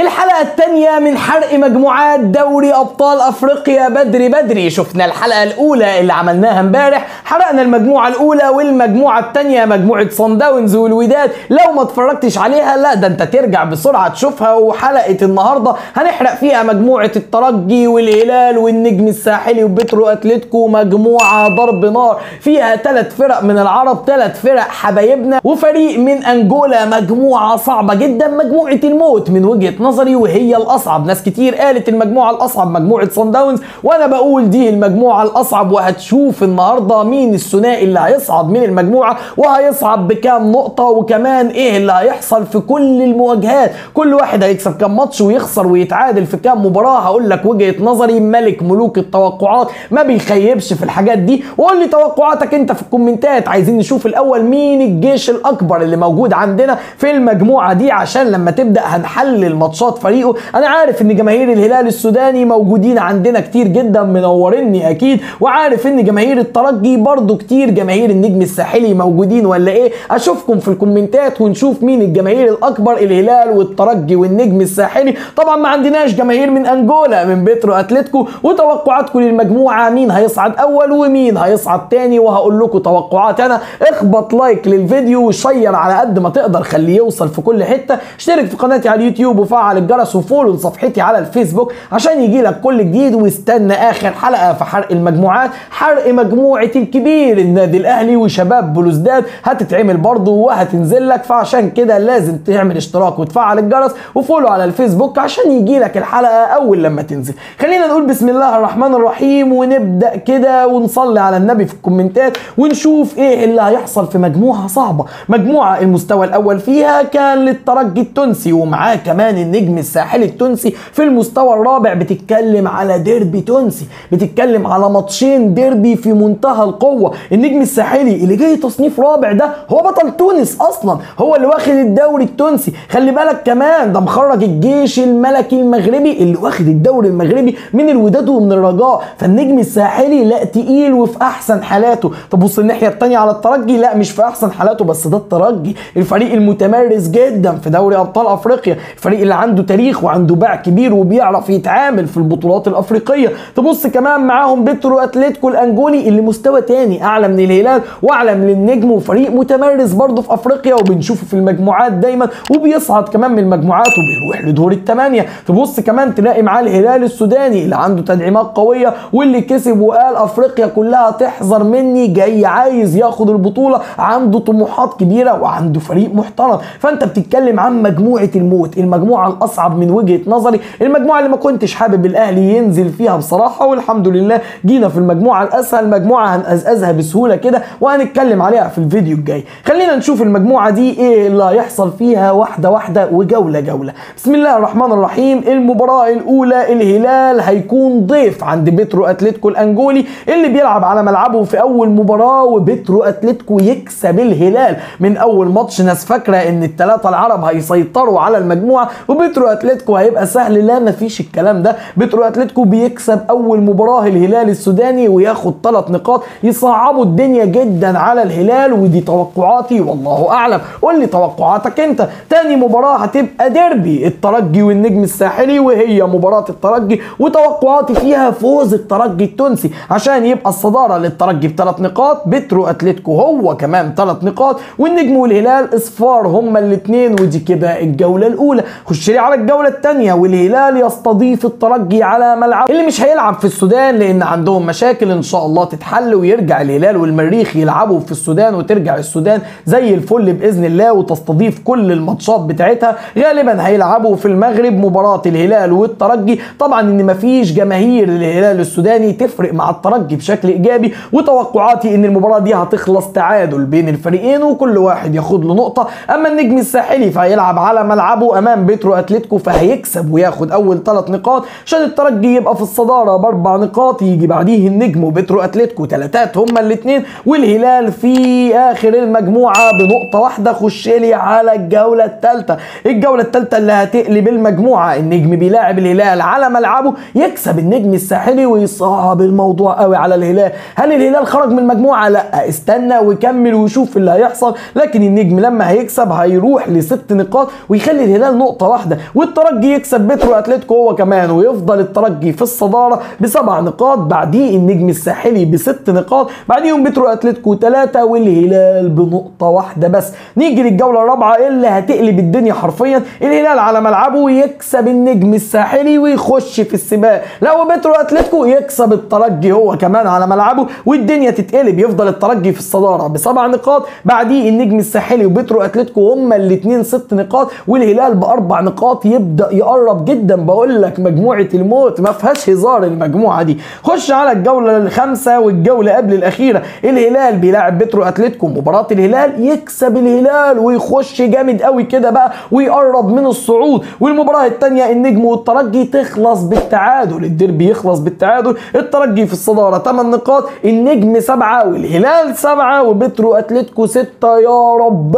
الحلقة التانية من حرق مجموعات دوري أبطال أفريقيا بدري بدري؟ شفنا الحلقة الأولى اللي عملناها امبارح حرقنا المجموعة الأولى والمجموعة التانية مجموعة صن داونز والوداد. لو ما اتفرجتش عليها لا ده أنت ترجع بسرعة تشوفها. وحلقة النهاردة هنحرق فيها مجموعة الترجي والهلال والنجم الساحلي وبترو أتلتيكو مجموعة ضرب نار. فيها ثلاث فرق من العرب ثلاث فرق حبايبنا. وفريق من أنجولا مجموعة صعبة جدا مجموعة الموت من وجهة نظري وهي الأصعب. ناس كتير قالت المجموعة الأصعب مجموعة صن داونز وأنا بقول دي المجموعة الأصعب وهتشوف النهارده مين الثنائي اللي هيصعد من المجموعة وهيصعد بكام نقطة وكمان إيه اللي هيحصل في كل المواجهات. كل واحد هيكسب كام ماتش ويخسر ويتعادل في كام مباراة. هقول لك وجهة نظري ملك ملوك التوقعات. ما بيخيبش في الحاجات دي. وقول لي توقعاتك أنت في الكومنتات. عايزين نشوف الأول مين الجيش الأكبر اللي موجود عندنا في المجموعة دي عشان لما تبدأ هنحلل ماتشات فريقه. أنا عارف إن جماهير الهلال السوداني موجودين عندنا كتير جدا منوريني أكيد. وعارف إن جماهير الترجي برضو كتير. جماهير النجم الساحلي موجودين ولا إيه؟ أشوفكم في الكومنتات ونشوف مين الجماهير الأكبر الهلال والترجي والنجم الساحلي. طبعا ما عندناش جماهير من أنجولا من بيترو أتلتيكو. وتوقعاتكم للمجموعة مين هيصعد أول ومين هيصعد تاني؟ وهقول لكم توقعات أنا. اخبط like للفيديو و share على قد ما تقدر خليه يوصل في كل حتة. اشترك في قناتي على اليوتيوب وفعل الجرس و follow لصفحتي على الفيسبوك عشان يجي لك كل جديد واستنى آخر حلقة في حرق المجموعات. حرق مجموعة الكبير النادي الأهلي وشباب بلوزداد. هتتعمل برضه وهتنزل لك فعشان كده لازم تعمل اشتراك وتفعل الجرس و follow على الفيسبوك عشان يجي لك الحلقة أول لما تنزل. خلينا نقول بسم الله الرحمن الرحيم ونبدأ كده ونصلي على النبي في الكومنتات ونشوف إيه اللي هيحصل في مجموعة صعبة. مجموعة المستوى الأول فيها كان للترجي التونسي ومعاه كمان النجم الساحلي التونسي في المستوى الرابع بتتكلم على ديربي تونسي بتتكلم على ماتشين ديربي في منتهى القوة. النجم الساحلي اللي جاي تصنيف رابع ده هو بطل تونس أصلا هو اللي واخد الدوري التونسي. خلي بالك كمان ده مخرج الجيش الملكي المغربي اللي واخد الدوري المغربي من الوداد ومن الرجاء. فالنجم الساحلي لا تقيل وفي أحسن حالاته. طب بص الناحية الثانية على الترجي لا مش في أحسن حالاته بس ده الترجي. الفريق المتمرس جدا في دوري أبطال أفريقيا. الفريق اللي عنده تاريخ وعنده باع كبير وبيعرف يتعامل في البطولات الأفريقية. تبص كمان معاهم بترو اتلتيكو الانجولي اللي مستوى تاني أعلى من الهلال وأعلى من النجم وفريق متمرس برضه في أفريقيا وبنشوفه في المجموعات دايما وبيصعد كمان من المجموعات وبيروح لدور الثمانيه تبص كمان تلاقي معاه الهلال السوداني اللي عنده تدعيمات قوية واللي كسب وقال أفريقيا كلها تحذر مني جاي عايز ياخد البطولة عنده طموحات كبيرة وعنده فريق محترم. فأنت بتتكلم عن مجموعة الموت المجموعة الاصعب من وجهة نظري. المجموعة اللي ما كنتش حابب الأهلي ينزل فيها بصراحة والحمد لله جينا في المجموعة الأسهل. مجموعة هنقزقزها بسهولة كده وهنتكلم عليها في الفيديو الجاي. خلينا نشوف المجموعة دي إيه اللي هيحصل فيها واحدة واحدة وجولة جولة. بسم الله الرحمن الرحيم. المباراة الأولى الهلال هيكون ضيف عند بترو أتلتيكو الأنجولي اللي بيلعب على ملعبه في أول مباراة وبترو أتلتيكو يكسب الهلال. من أول ماتش ناس فاكرة إن الثلاثه العرب هيسيطروا على المجموعة وبترو أتلتيكو هيبقى سهل لا مفيش الكلام ده. بترو أتلتيكو بيكسب أول مباراة الهلال السوداني وياخد ثلاث نقاط. يصعبوا الدنيا جدا على الهلال ودي توقعاتي والله أعلم. قول لي توقعاتك أنت. تاني مباراة هتبقى ديربي الترجي والنجم الساحلي وهي مباراة الترجي وتوقعاتي فيها فوز الترجي التونسي. عشان يبقى الصدارة للترجي بثلاث نقاط بترو أتلتيكو هو كمان ثلاث نقاط والنجم والهلال إصفار هما الاثنين ودي كده الجولة الأولى. خش لي على الجولة الثانية والهلال يستضيف الترجي على ملعب اللي مش هيلعب في السودان لأن عندهم مشاكل إن شاء الله تتحل ويرجع الهلال والمريخ يلعبوا في السودان وترجع السودان زي الفل بإذن الله وتستضيف كل الماتشات بتاعتها. غالبا هيلعبوا في المغرب مباراة الهلال والترجي. طبعا إن مفيش جماهير الهلال السوداني تفرق مع الترجي بشكل إيجابي وتوقعاتي إن المباراة دي هتخلص تعادل بين الفريقين وكل واحد ياخد له نقطة. أما النجم الساحلي فهيلعب على ملعبه أمام بترو أتلتيكو فهيكسب وياخد أول ثلاث نقاط عشان الترجي يبقى في الصدارة. بأربع نقاط يجي بعديه النجم وبترو أتلتيكو. ثلاثات هما الاثنين والهلال في آخر المجموعة بنقطة واحدة. خش لي على الجولة الثالثة. الجولة الثالثة اللي هتقلب المجموعة. النجم بيلاعب الهلال على ملعبه. يكسب النجم الساحلي ويصعب الموضوع قوي على الهلال. هل الهلال خرج من المجموعة؟ لا. استنى وكمل وشوف اللي هيحصل. لكن النجم لما هيكسب هيروح لست نقاط ويخلي الهلال نقطة واحدة. واحدة والترجي يكسب بترو أتلتيكو هو كمان ويفضل الترجي في الصدارة بسبع نقاط بعديه النجم الساحلي بست نقاط بعديهم بترو أتلتيكو ثلاثة والهلال بنقطة واحدة بس. نيجي للجولة الرابعة اللي هتقلب الدنيا حرفيا الهلال على ملعبه يكسب النجم الساحلي ويخش في السباق. لو بترو أتلتيكو يكسب الترجي هو كمان على ملعبه والدنيا تتقلب يفضل الترجي في الصدارة بسبع نقاط بعديه النجم الساحلي وبترو أتلتيكو هما الاثنين ست نقاط والهلال بأربع نقاط يبدأ يقرب جدا. بقول لك مجموعة الموت ما فيهاش هزار المجموعة دي. خش على الجولة الخامسة والجولة قبل الأخيرة. الهلال بيلاعب بترو أتلتيكو. مباراة الهلال يكسب الهلال ويخش جامد قوي كده بقى ويقرب من الصعود. والمباراة الثانية النجم والترجي تخلص بالتعادل. الديربي يخلص بالتعادل. الترجي في الصدارة 8 نقاط. النجم سبعة والهلال سبعة وبترو أتلتيكو ستة. يا رب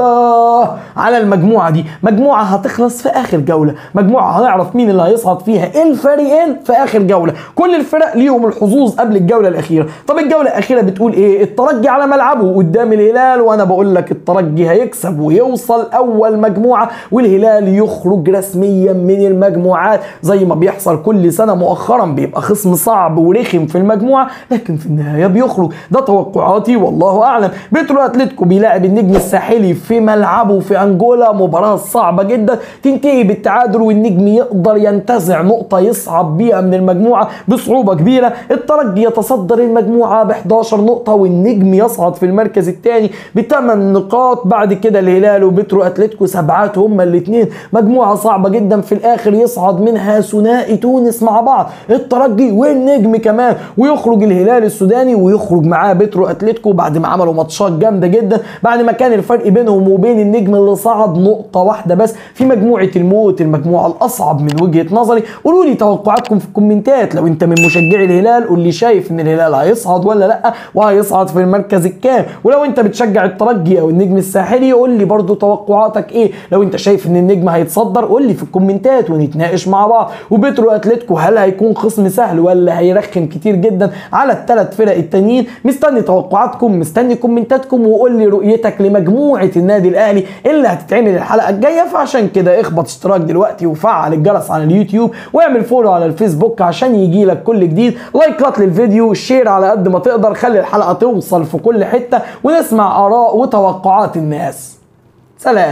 على المجموعة دي. مجموعة هتخلص في آخر جولة. مجموعة هنعرف مين اللي هيصعد فيها. الفريقين في آخر جولة. كل الفرق ليهم الحظوظ قبل الجولة الأخيرة. طب الجولة الأخيرة بتقول إيه؟ الترجي على ملعبه. قدام الهلال وأنا بقول لك الترجي هيكسب ويوصل أول مجموعة والهلال يخرج رسميا من المجموعات. زي ما بيحصل كل سنة مؤخرا بيبقى خصم صعب ورخم في المجموعة لكن في النهاية بيخرج. ده توقعاتي والله أعلم. بترو أتلتيكو بيلاعب النجم الساحلي في ملعبه في أنجولا. مباراة صعبة جدا. تنتهي بالتعادل والنجم يقدر ينتزع نقطة يصعد بيها من المجموعة بصعوبة كبيرة. الترجي يتصدر المجموعة ب 11 نقطة والنجم يصعد في المركز الثاني بثمان نقاط. بعد كده الهلال وبترو أتلتيكو سبعات هما الاثنين مجموعة صعبة جدا في الآخر يصعد منها ثنائي تونس مع بعض. الترجي والنجم كمان. ويخرج الهلال السوداني ويخرج معاه بترو أتلتيكو بعد ما عملوا ماتشات جامدة جدا. بعد ما كان الفرق بينهم وبين النجم اللي صعد نقطة واحدة بس في مجموعه المجموعة الأصعب من وجهة نظري. قولوا لي توقعاتكم في الكومنتات. لو أنت من مشجعي الهلال قول لي شايف إن الهلال هيصعد ولا لأ وهيصعد في المركز الكام. ولو أنت بتشجع الترجي أو النجم الساحلي قول لي برضو توقعاتك إيه. لو أنت شايف إن النجم هيتصدر قول لي في الكومنتات ونتناقش مع بعض. وبترو أتلتيكو هل هيكون خصم سهل ولا هيرخم كتير جدا على الثلاث فرق التانيين؟ مستني توقعاتكم مستني كومنتاتكم وقول لي رؤيتك لمجموعة النادي الأهلي اللي هتتعمل الحلقة الجاية. فعشان كده اخبط اشتراك دلوقتي وفعل الجرس على اليوتيوب واعمل follow على الفيسبوك عشان يجي لك كل جديد. لايكات للفيديو share على قد ما تقدر. خلي الحلقة توصل في كل حتة ونسمع آراء وتوقعات الناس. سلام.